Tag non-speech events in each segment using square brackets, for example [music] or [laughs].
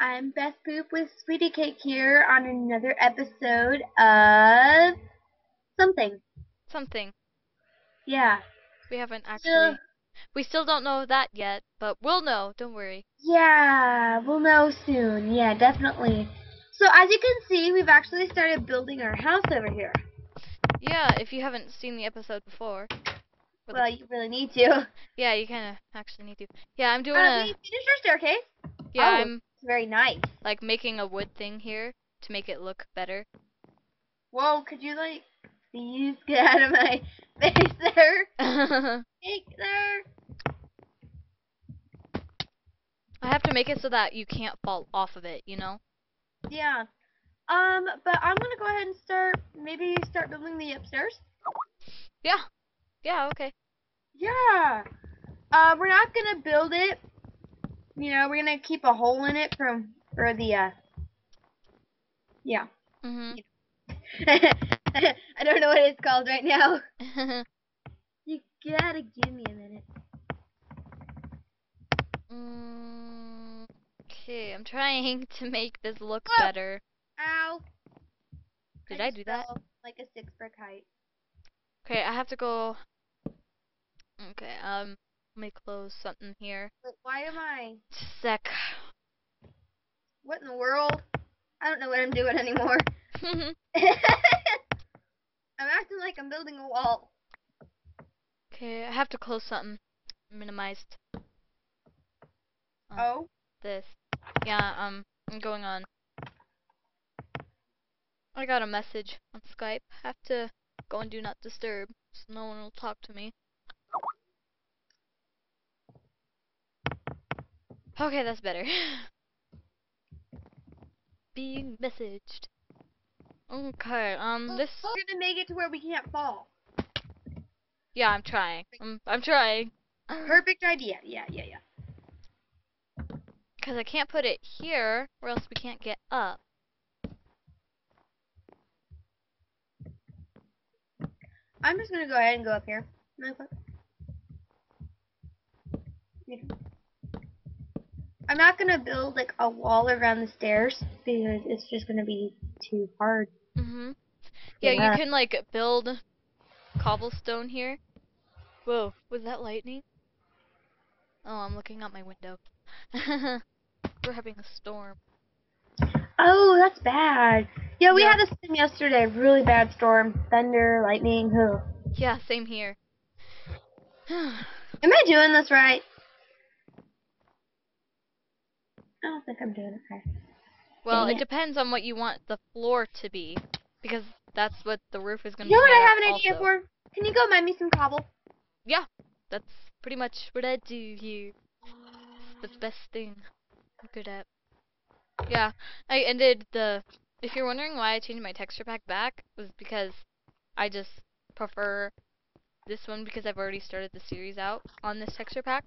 I'm Beth Boop with Sweetie Cake here on another episode of something. Something. Yeah. We haven't Still, actually. We still don't know that yet, but we'll know. Don't worry. yeah, we'll know soon. Yeah, definitely. So as you can see, we've actually started building our house over here. Yeah, if you haven't seen the episode before. Well, you really need to. Yeah, you kind of actually need to. Yeah, I'm doing Uh, a. we finished our staircase. Yeah, oh. I'm It's very nice. like making a wood thing here to make it look better. Whoa, could you like please get out of my [laughs] face there? [laughs] I Cake there. have to make it so that you can't fall off of it. You know. Yeah. Um, but I'm gonna go ahead and start maybe start building the upstairs. Yeah. Yeah. Okay. Yeah. Uh, we're not gonna build it. You know, we're gonna keep a hole in it from for the uh. Yeah. Mhm. [laughs] I don't know what it's called right now. [laughs] You gotta give me a minute. Mm, okay, I'm trying to make this look Whoa. better. Ow. Did I just do that? Like a six brick height. Okay, I have to go. Okay, um, let me close something here. But why am I? Sec. What in the world? I don't know what I'm doing anymore. [laughs] [laughs] I'm acting like I'm building a wall. okay, I have to close something. Minimized Oh. Oh. this. Yeah, um, I'm going on. I got a message on Skype. I have to go and do not disturb, so no one will talk to me. Okay, that's better. [laughs] Being messaged. Okay, um, this. We're gonna make it to where we can't fall. Yeah, I'm trying. I'm, I'm trying. Perfect idea. Yeah, yeah, yeah. Because I can't put it here, or else we can't get up. I'm just gonna go ahead and go up here. No, go- Yeah. I'm not gonna build like a wall around the stairs because it's just gonna be too hard. Mhm. Yeah, Yeah. you can like build cobblestone here. Whoa, was that lightning? Oh, I'm looking out my window. [laughs] We're having a storm. Oh, that's bad. Yeah, we Yeah. had a storm yesterday. Really bad storm. Thunder, lightning. Ugh. Yeah, same here. [sighs] Am I doing this right? I don't think I'm doing it right. well, Dang it it. depends on what you want the floor to be, because that's what the roof is gonna be. You know be what I have of an idea for? Can you go mine me some cobble? Yeah, that's pretty much what I do here. It's the best thing I'm good at. Yeah, I ended the. If you're wondering why I changed my texture pack back, was because I just prefer this one because I've already started the series out on this texture pack.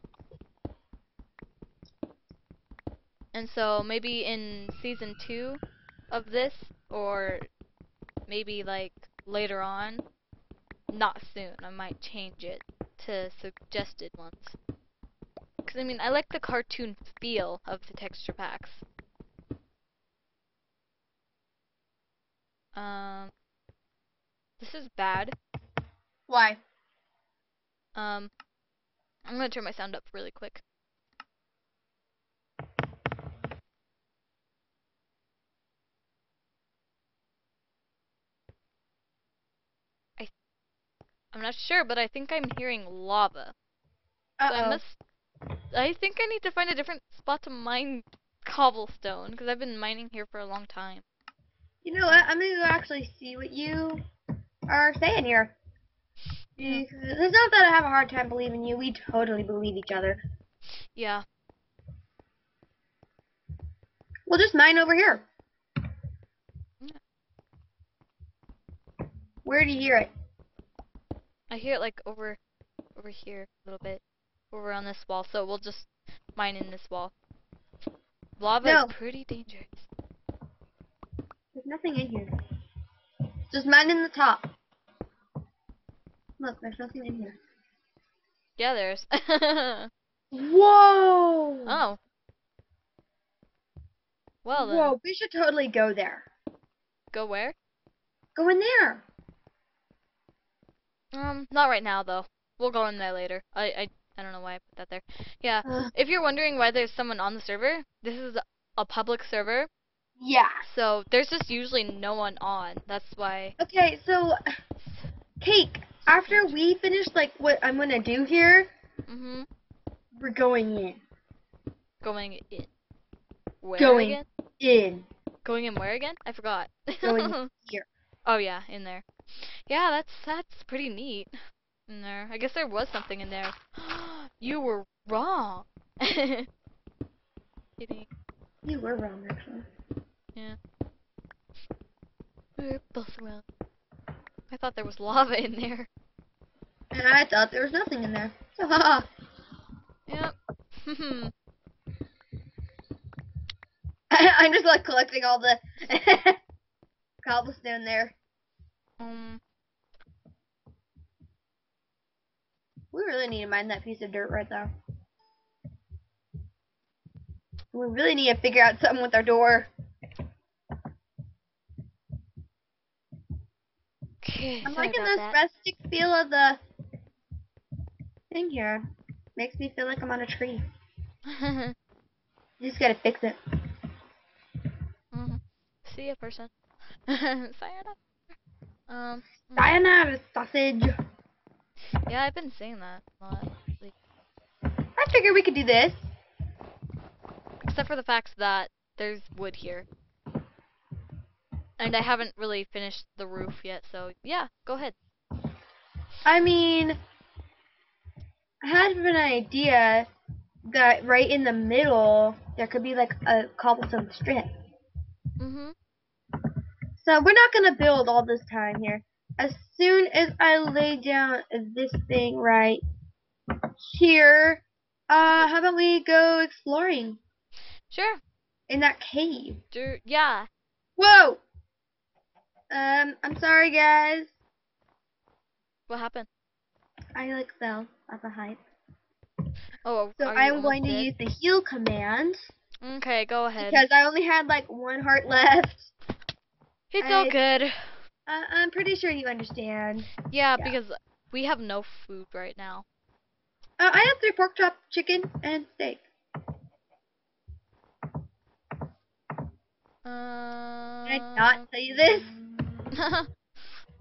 And so maybe in season two of this, or maybe like later on, not soon, I might change it to suggested ones. Because, I mean, I like the cartoon feel of the texture packs. Um, this is bad. Why? Um, I'm gonna turn my sound up really quick. I'm not sure, but I think I'm hearing lava. Uh So I oh. must. I think I need to find a different spot to mine cobblestone because I've been mining here for a long time. You know what? I'm gonna go actually see what you are saying here. Yeah. It's not that I have a hard time believing you. We totally believe each other. Yeah. We'll just mine over here. Yeah. Where do you hear it? I hear it like over, over here a little bit, over on this wall. So we'll just mine in this wall. Lava No. is pretty dangerous. There's nothing in here. Just mine in the top. Look, there's nothing in here. Yeah, there's. Whoa! [laughs] oh. Well then, Whoa, we should totally go there. go where? Go in there. Um, not right now though. We'll go in there later. I I I don't know why I put that there. Yeah. [sighs] Ugh. If you're wondering why there's someone on the server, this is a public server, yeah. so there's just usually no one on. That's why. Okay, so Cake, after we finish like what I'm gonna do here, Mhm. we're going in. Going in. Where Going. again? In. Going in where again? I forgot. Going [laughs] here. Oh yeah, in there. Yeah, that's that's pretty neat. In there. I guess there was something in there. [gasps] you were wrong. [laughs] Kidding. You were wrong actually. Yeah. We were both wrong. I thought there was lava in there. And I thought there was nothing in there. Yep. [laughs] [laughs] I'm just like collecting all the cobblestone there. Um. We really need to mine that piece of dirt right there. We really need to figure out something with our door. Okay. I'm liking this that. rustic feel of the thing here. Makes me feel like I'm on a tree. [laughs] You just gotta fix it. Mhm. See ya, person. [laughs] Sayonara. Um. mm. Sayonara sausage. Yeah, I've been saying that a lot. Like, I figured we could do this. except for the fact that there's wood here. And I haven't really finished the roof yet, so yeah, go ahead. I mean, I had an idea that right in the middle there could be like a cobblestone strip. Mhm. So we're not gonna build all this time here. As soon as I lay down this thing right here, uh, how about we go exploring Sure. in that cave? Do yeah. Whoa! Um, I'm sorry guys. What happened? I like fell off a height. Oh, So I'm going to use the heal command Okay, go ahead. because I only had like one heart left. It's all good. Uh, I'm pretty sure you understand. Yeah, yeah. because we have no food right now. Uh, I have three pork chop, chicken, and steak. Um, Did I not tell you this?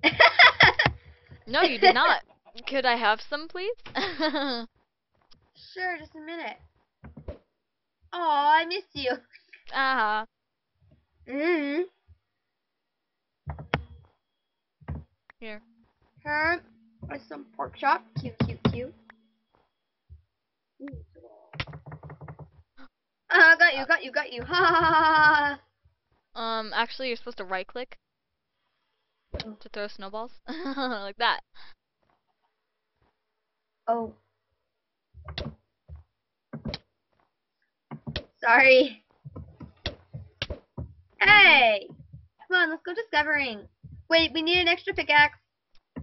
[laughs] no, you did not. Could I have some, please? [laughs] Sure, just a minute. Oh, I missed you. Ah, Mm. Here. Her with some pork chop. Cute, cute, cute. [gasps] Ooh. Ah, got you, got you, got you. Ha ha ha ha. Um, actually, you're supposed to right click Oh. to throw snowballs [laughs] like that. Oh. Sorry. Hey! Come on, let's go discovering. Wait, we need an extra pickaxe. Do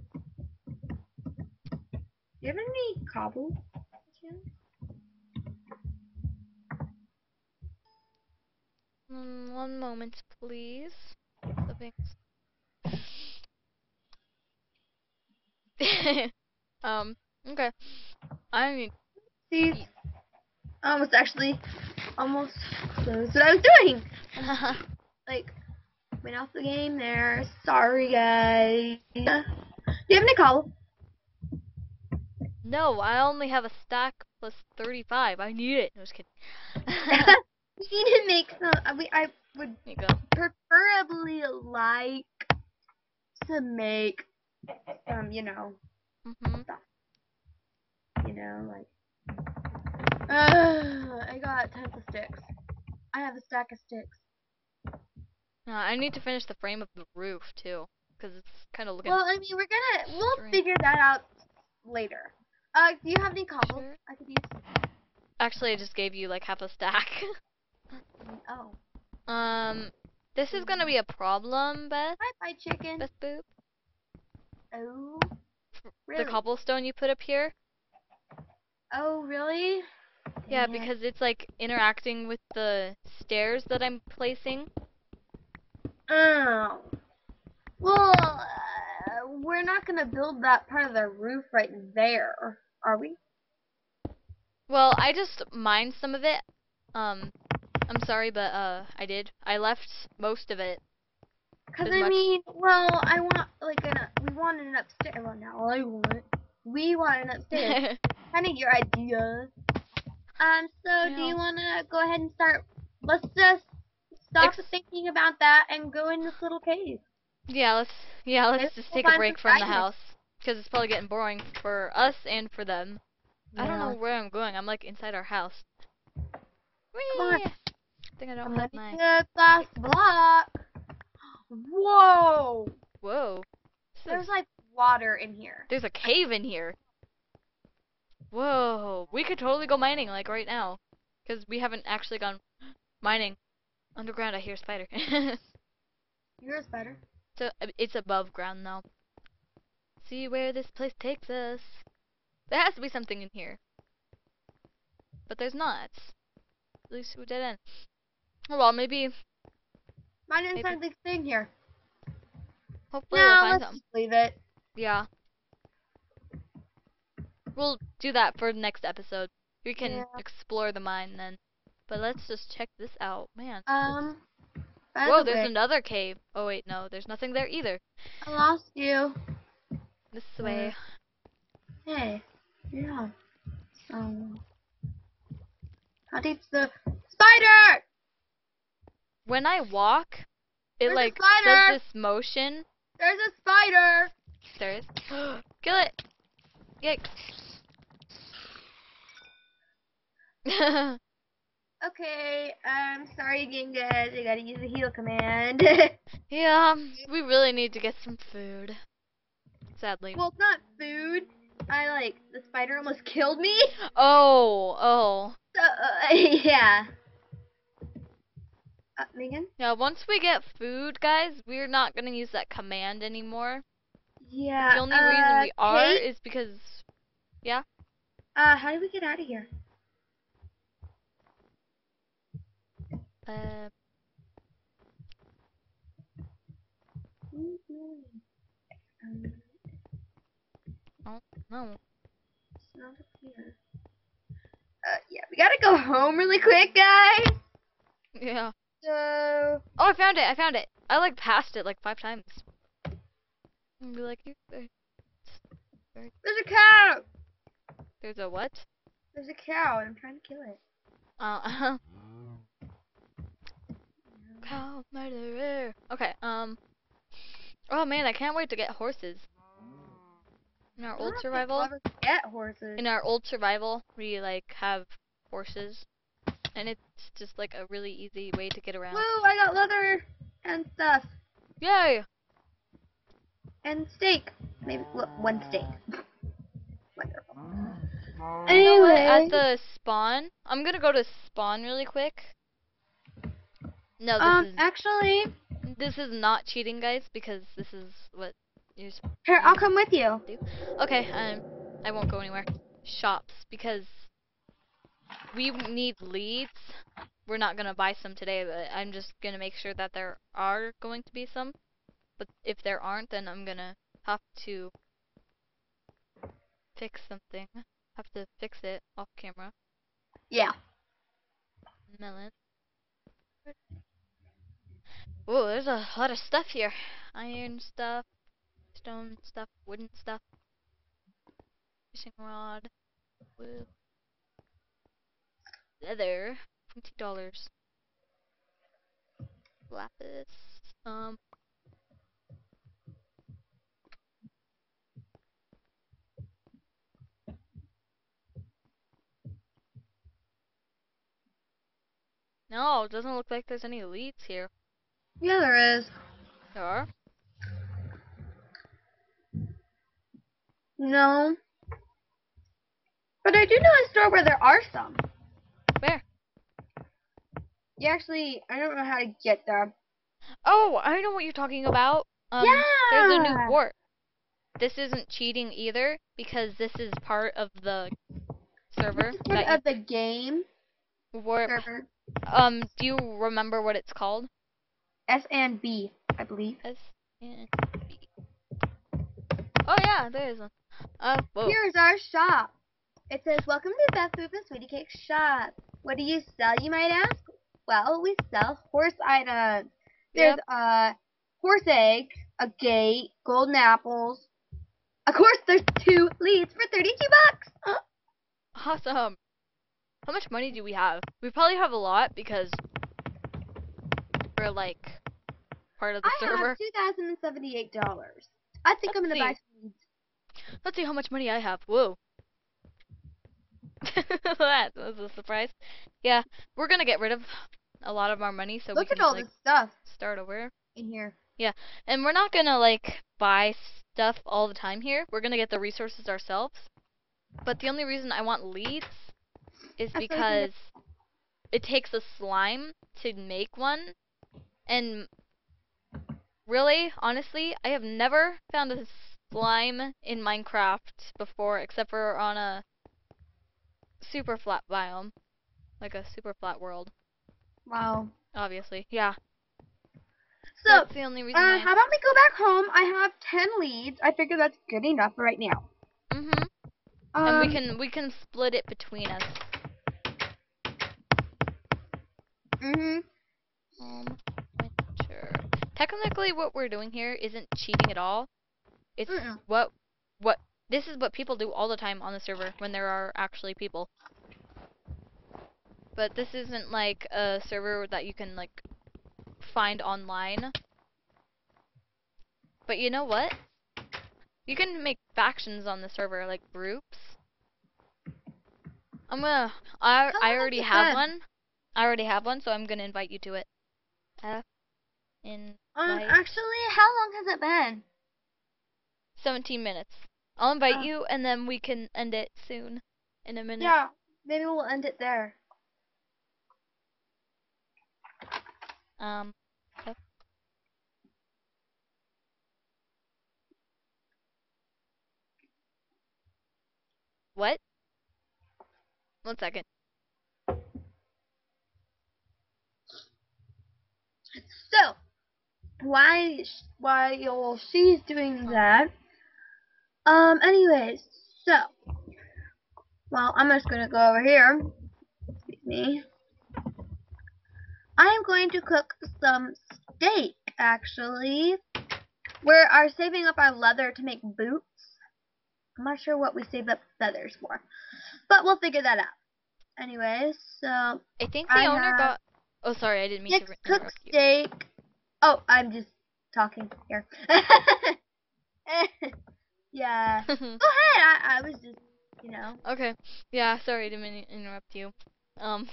you have any cobble? Mm, one moment, please. [laughs] Um. Okay. I mean, See, I was actually almost close what I was doing. [laughs] Like, went off the game there. Sorry, guys. Do you have any cobble? no, I only have a stack plus 35. I need it. No, just kidding. [laughs] we need to make some. I, we, I would preferably like to make um you know Mhm. you know like uh, [sighs] I got tons of sticks. I have a stack of sticks. Uh, I need to finish the frame of the roof too, because it's kind of looking. Well, I mean we're gonna we'll Strange. figure that out later. Uh, do you have any cobble Sure. I could use? Actually, I just gave you like half a stack. [laughs] Oh, um, this is gonna be a problem, Beth. bye bye chicken. Beth Boop. Oh, Really? The cobblestone you put up here. Oh, really? Yeah, it. because it's like interacting with the stairs that I'm placing. Oh. Well, uh, we're not gonna build that part of the roof right there, are we? Well, I just mined some of it. Um, I'm sorry, but uh, I did. I left most of it. Cause I mean, well, I want like an we want an upstairs. Well, now I want. We want an upstairs. [laughs] kind of your idea. Um. So, do you wanna go ahead and start? Let's just stop Ex- thinking about that and go in this little cave. yeah, let's yeah, let's just take a break from the house because it's probably getting boring for us and for them. I don't know where I'm going. I'm like inside our house. on. Whee! I think I don't I'm have my. block. Whoa! Whoa. There's like water in here. There's a cave in here. Whoa. We could totally go mining like right now. Because we haven't actually gone mining. Underground, I hear a spider. [laughs] Yours better. so uh, it's above ground now. See where this place takes us. There has to be something in here. But there's not. At least we dead end. Oh well, maybe. Mine inside the thing here. Hopefully No, we'll find let's just leave it. Yeah. We'll do that for the next episode. We can Yeah. explore the mine then. But let's just check this out. Man. Um. Whoa, the there's way, another cave. Oh wait, no, there's nothing there either. I lost you. This way. Hey. Yeah. So. How deep's the spider? When I walk, it There's like does this motion. There's a spider. There is. [gasps] Kill it. Yikes. [laughs] [laughs] Okay. Um. Sorry again, guys. I gotta use the heal command. [laughs] yeah, we really need to get some food. Sadly. well, it's not food. I like the spider almost [laughs] killed me. oh, oh. So uh, [laughs] yeah. Uh, Megan. Yeah, once we get food, guys, we're not gonna use that command anymore. Yeah. The only reason uh, we are Kate, is because Yeah. Uh, how do we get out of here? Uh Um, no. it's not up here. Uh, yeah, we gotta go home really quick, guys. Yeah. So, Oh, I found it. I found it. I like passed it like five times. And be like, there's a cow. there's a what? There's a cow, and I'm trying to kill it. Uh, [laughs] cow murderer. Okay. Um. Oh man, I can't wait to get horses. In our old survival, get horses. in our old survival, we like have horses, and it's just like a really easy way to get around. Woo! I got leather and stuff Yay! and steak. Maybe well, one steak. Wonderful. You know what? Anyway, At the spawn, I'm gonna go to spawn really quick. No, this um, is actually, this is not cheating, guys, because this is what you're. here I'll come with you. Okay, um, I won't go anywhere. Shops because we need leads. We're not gonna buy some today, but I'm just gonna make sure that there are going to be some. But if there aren't, then I'm gonna have to fix something. Have to fix it off camera. Yeah. Melon. Oh, there's a lot of stuff here. Iron stuff, stone stuff, wooden stuff, fishing rod, wood, leather, twenty dollars, lapis, um. No, it doesn't look like there's any leads here. Yeah, there is. There are? No. But I do know a store where there are some. Where? You actually, I don't know how to get there. Oh, I know what you're talking about. Um, yeah. there's a new warp. This isn't cheating either because this is part of the server It's part that of the game warp. server. Um, do you remember what it's called? S and B, I believe. S and B. Oh yeah, there is one. Uh, whoa. Here's our shop. It says, Welcome to Beth Boop and Sweetie Cake Shop. What do you sell, you might ask? Well, we sell horse items. There's Yep. a horse egg, a gate, golden apples. Of course, there's two leads for 32 bucks. Awesome. How much money do we have? We probably have a lot because we're like part of the I server. have $2,078. I think I'm Let's going to buy some. Let's see how much money I have. Whoa. [laughs] that was a surprise. Yeah, we're gonna get rid of a lot of our money so Look we at can all like this stuff start over. in here. Yeah, and we're not gonna like buy stuff all the time here. We're gonna get the resources ourselves. But the only reason I want leads is That's what I because it takes a slime to make one. And really, honestly, I have never found a slime in Minecraft before except for on a super flat biome. Like a super flat world, Wow. obviously. Yeah. So, that's the only reason uh, how about we go back home? I have 10 leads. I figure that's good enough for right now. Mhm. Um, and we can we can split it between us. Hmm Home winter. Technically, what we're doing here isn't cheating at all. It's Mm-mm. what what this is what people do all the time on the server when there are actually people. But this isn't like a server that you can like find online. But you know what? You can make factions on the server, like groups. I'm gonna. I I already have one. I already have one, so I'm gonna invite you to it. F in Um, actually, how long has it been? 17 minutes. I'll invite Oh. you, and then we can end it soon. In a minute. Yeah, maybe we'll end it there. Um. What? One second. So, why while she's doing that, um, anyways, so, well, I'm just gonna go over here. Excuse me. I am going to cook some steak, actually. We are saving up our leather to make boots. I'm not sure what we saved up feathers for, but we'll figure that out. Anyways, so I think the I owner got. Oh, sorry, I didn't mean Let's to cook interrupt you. steak. Oh, I'm just talking here. [laughs] yeah. [laughs] Go ahead. I, I was just, you know. Okay. Yeah, sorry, to interrupt you. Um.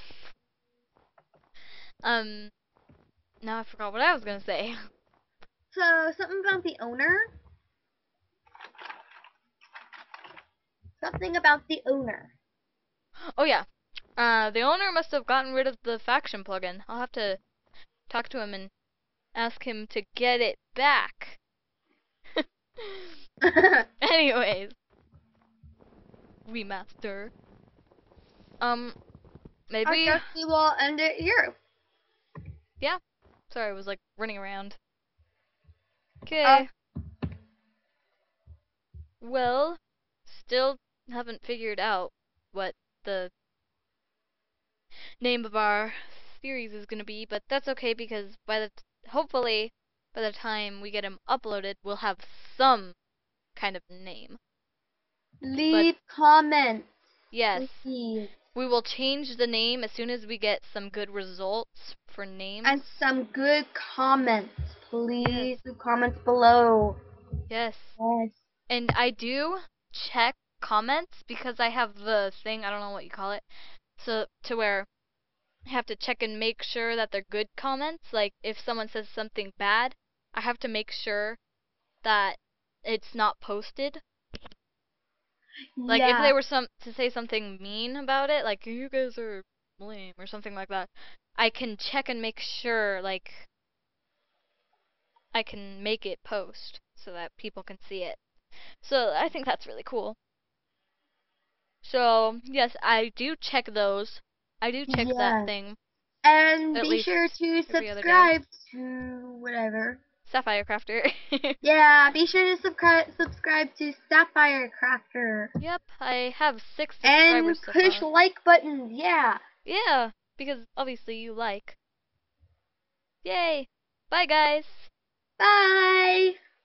Um. Now I forgot what I was gonna say. So, something about the owner. Something about the owner. Oh yeah. Uh, the owner must have gotten rid of the faction plugin. I'll have to talk to him and ask him to get it back. [laughs] [laughs] Anyways. Remaster. Um, I maybe. guess we will end it here. Yeah. Sorry, I was like running around. Okay. Uh, well, still haven't figured out what the name of our series is going to be, but that's okay because by the t- hopefully by the time we get them uploaded, we'll have some kind of name. Leave comments. Yes, Please. we will change the name as soon as we get some good results for names. And some good comments. Please leave comments below. yes. Yes. And I do check comments because I have the thing, I don't know what you call it, so to where have to check and make sure that they're good comments. Like if someone says something bad, I have to make sure that it's not posted. Like if they were some to say something mean about it, like you guys are lame or something like that, I can check and make sure like I can make it post so that people can see it. So I think that's really cool. So yes, I do check those. I do check Yes. that thing. And At be sure to every other day. subscribe to whatever. Sapphire Crafter. [laughs] Yeah, be sure to subscribe subscribe to Sapphire Crafter. yep, I have six And subscribers so push far. like buttons, yeah. Yeah, because obviously you like. Yay! Bye guys! Bye.